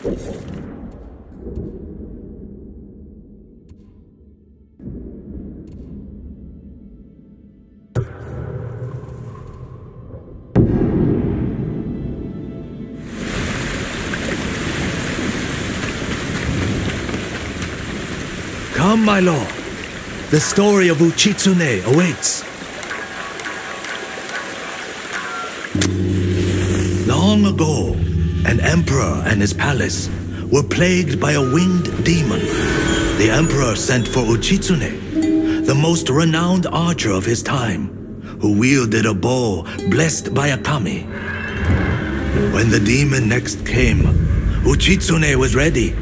Come, my lord. The story of Uchitsune awaits. Long ago, an emperor and his palace were plagued by a winged demon. The emperor sent for Uchitsune, the most renowned archer of his time, who wielded a bow blessed by a kami. When the demon next came, Uchitsune was ready,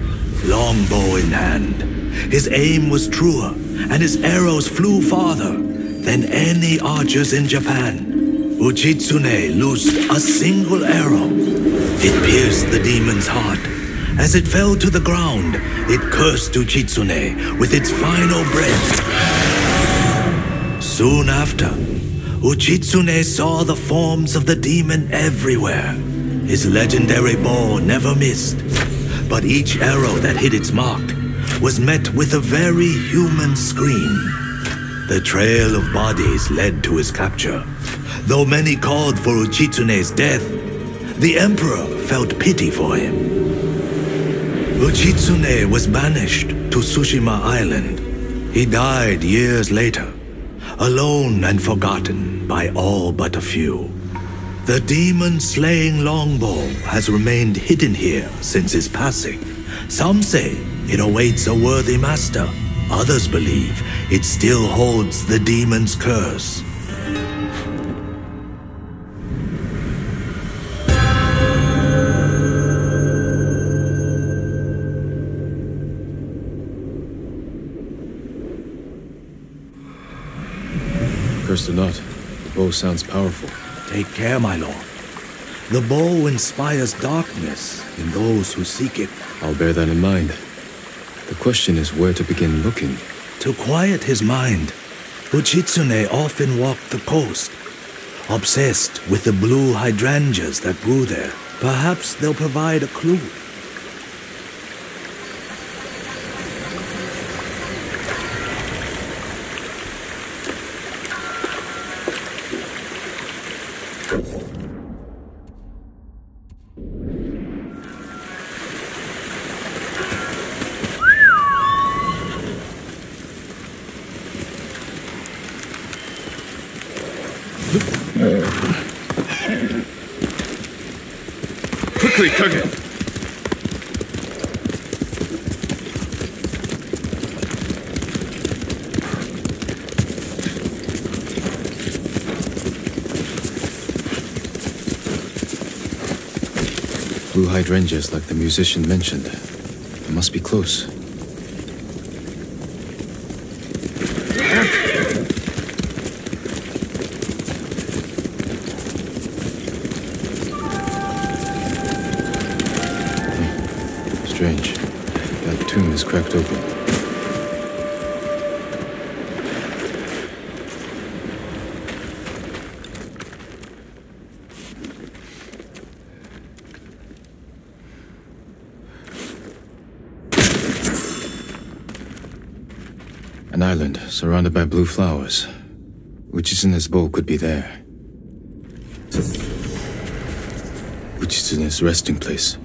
longbow in hand. His aim was truer, and his arrows flew farther than any archers in Japan. Uchitsune loosed a single arrow. It pierced the demon's heart. As it fell to the ground, it cursed Uchitsune with its final breath. Soon after, Uchitsune saw the forms of the demon everywhere. His legendary bow never missed, but each arrow that hit its mark was met with a very human scream. The trail of bodies led to his capture. Though many called for Uchitsune's death, the emperor felt pity for him. Uchitsune was banished to Tsushima Island. He died years later, alone and forgotten by all but a few. The demon-slaying longbow has remained hidden here since his passing. Some say it awaits a worthy master. Others believe it still holds the demon's curse. Or not, the bow sounds powerful. Take care, my lord. The bow inspires darkness in those who seek it. I'll bear that in mind. The question is where to begin looking. To quiet his mind, Uchitsune often walked the coast, obsessed with the blue hydrangeas that grew there. Perhaps they'll provide a clue. Quickly, Kage! Blue hydrangeas like the musician mentioned. It must be close. Strange. That is cracked open. An island surrounded by blue flowers. Uchitsune's bow could be there. Uchitsune's resting place.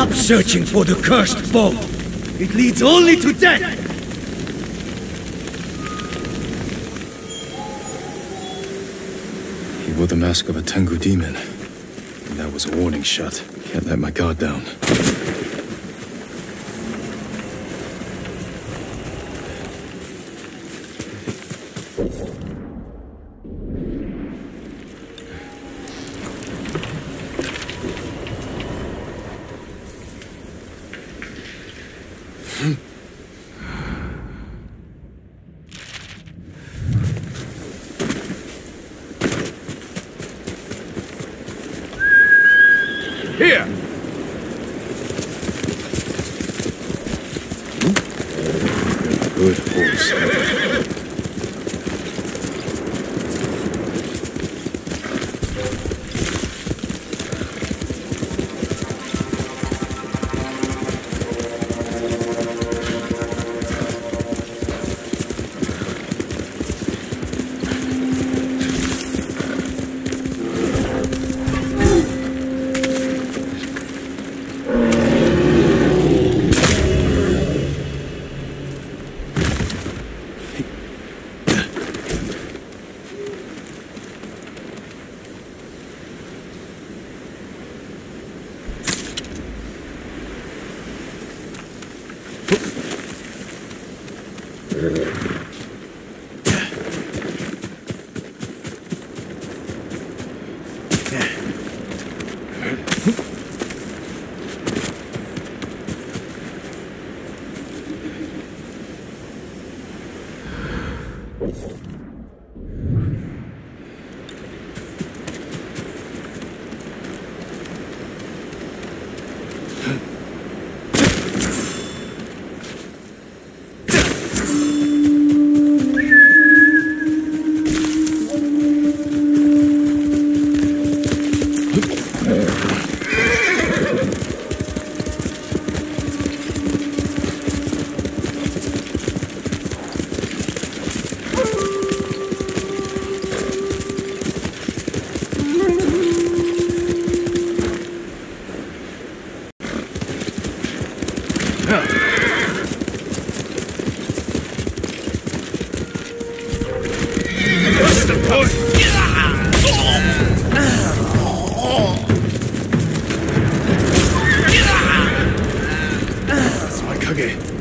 Stop searching for the cursed bow. It leads only to death. He wore the mask of a Tengu demon. And that was a warning shot. Can't let my guard down. Good horse. That's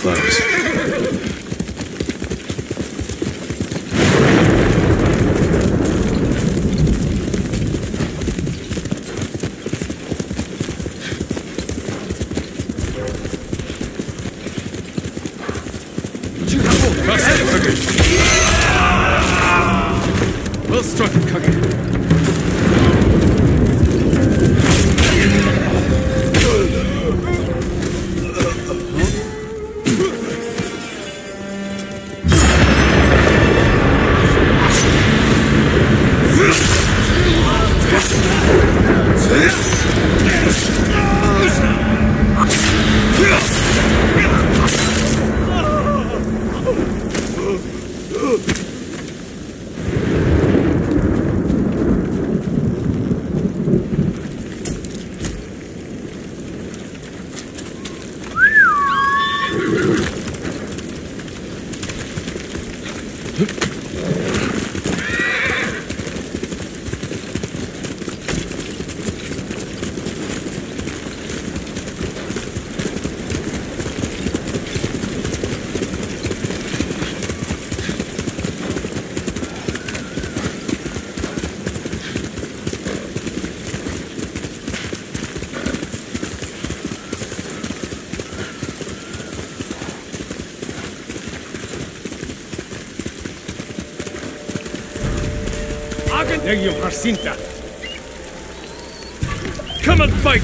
flowers. Well struck, Kage. Yes. Negio Harsinta. Come and fight!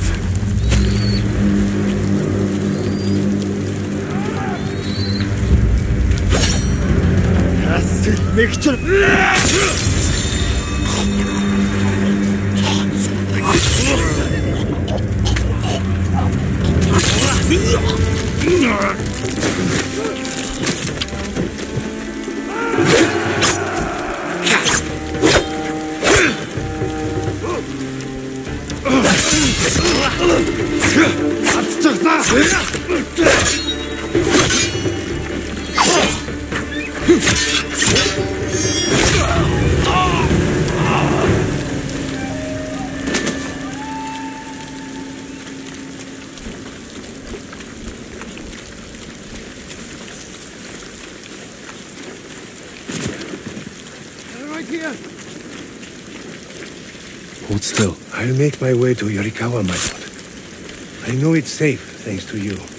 Hold still. I'll make my way to Yarikawa, my lord. I know it's safe, thanks to you.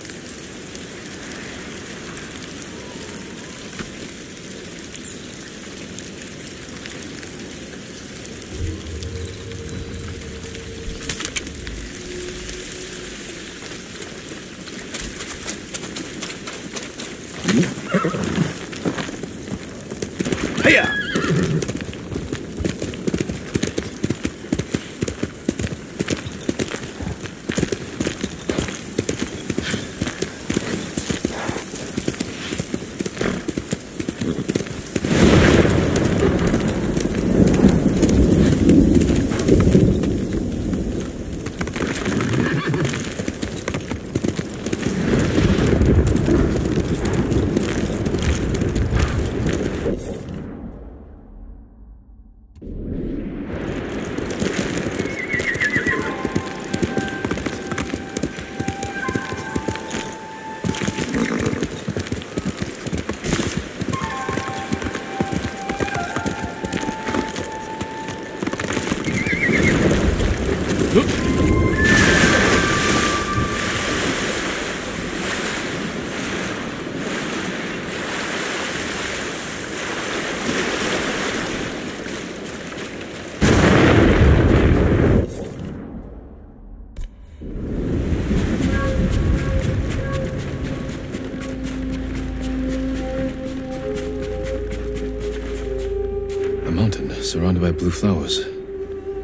Surrounded by blue flowers.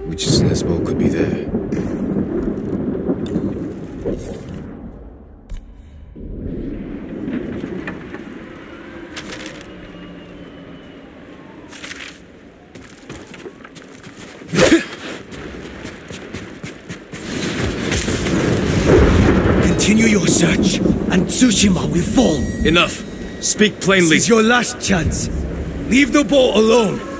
Uchitsune's bowl could be there. Continue your search, and Tsushima will fall. Enough! Speak plainly. This is your last chance. Leave the boat alone.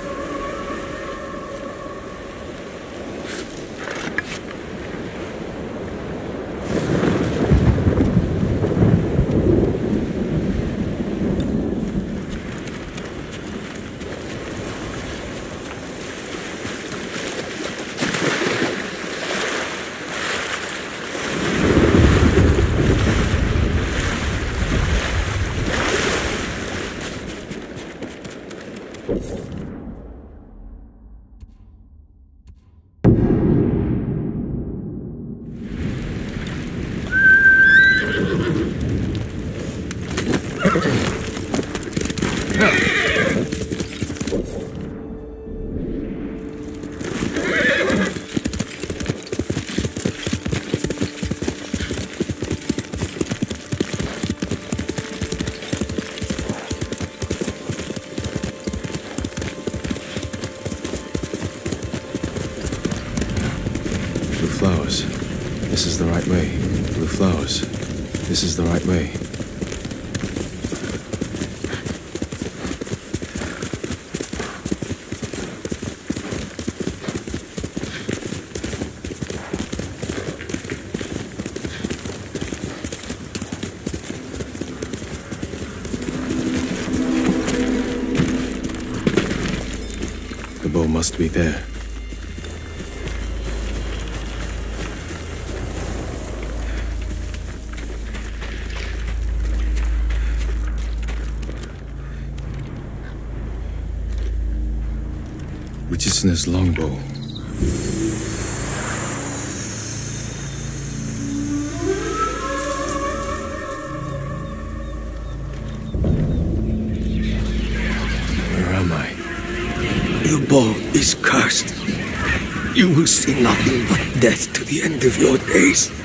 Must be there. Uchitsune's longbow. You will see nothing but death to the end of your days.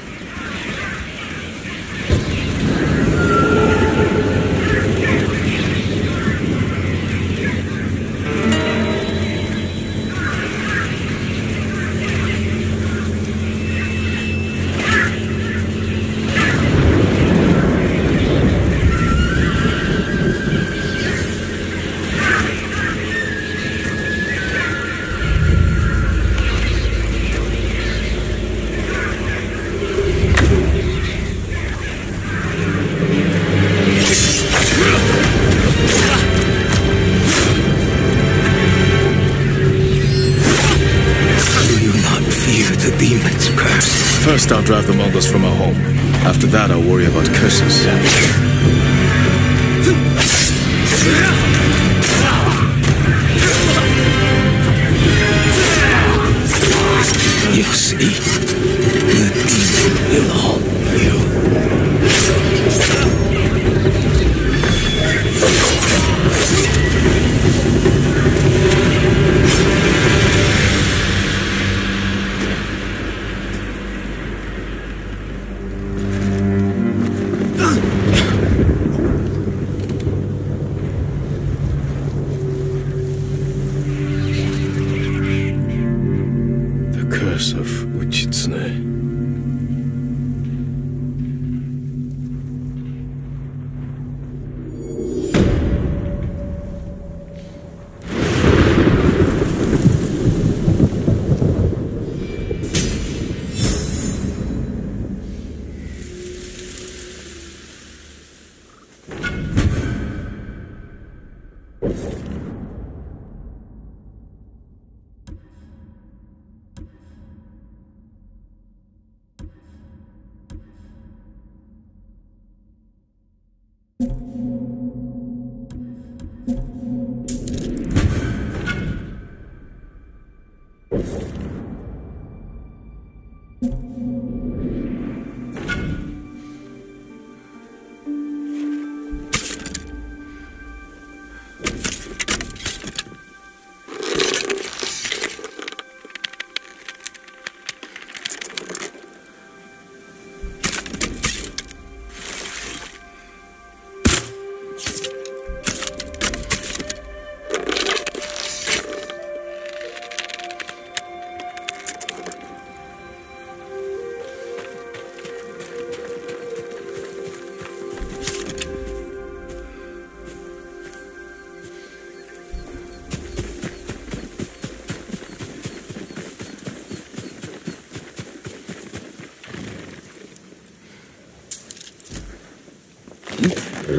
See, the demon will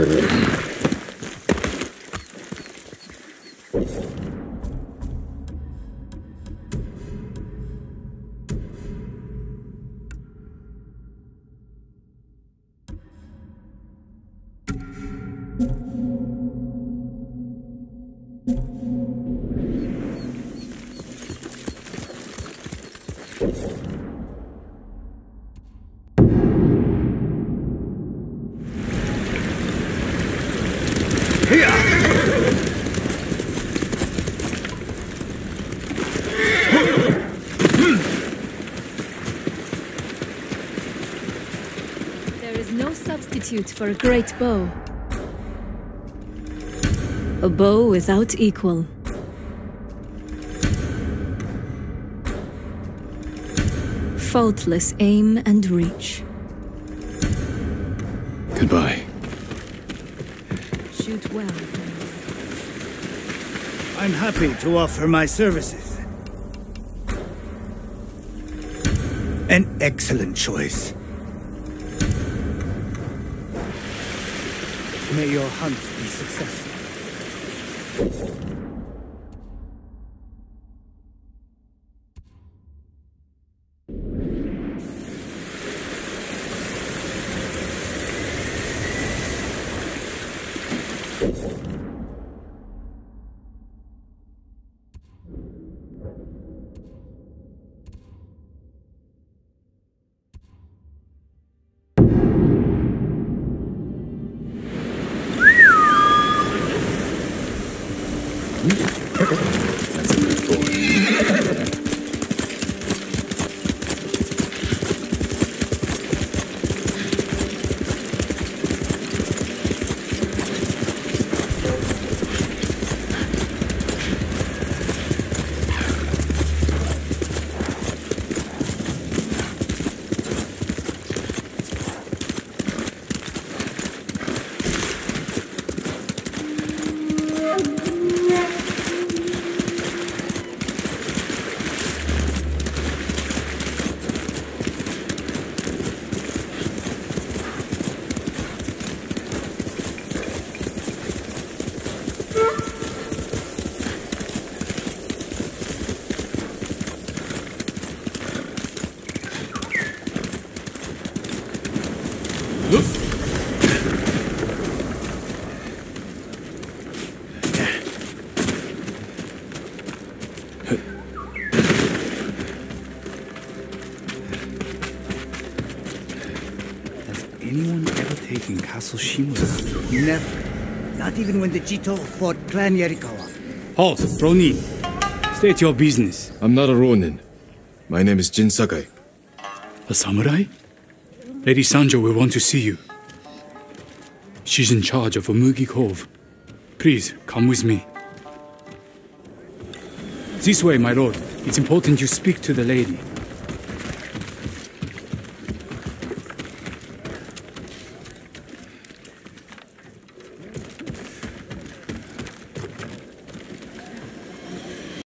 Mm-hmm. Substitute for a great bow. A bow without equal. Faultless aim and reach. Goodbye. Shoot well. I'm happy to offer my services. An excellent choice. May your hunts be successful. いいですよ。Taken Castle Shimura? Never. Not even when the Jito fought Clan Yarikawa. Halt, Ronin. State your business. I'm not a Ronin. My name is Jin Sakai. A samurai? Lady Sanjo will want to see you. She's in charge of Omugi Cove. Please, come with me. This way, my lord. It's important you speak to the lady.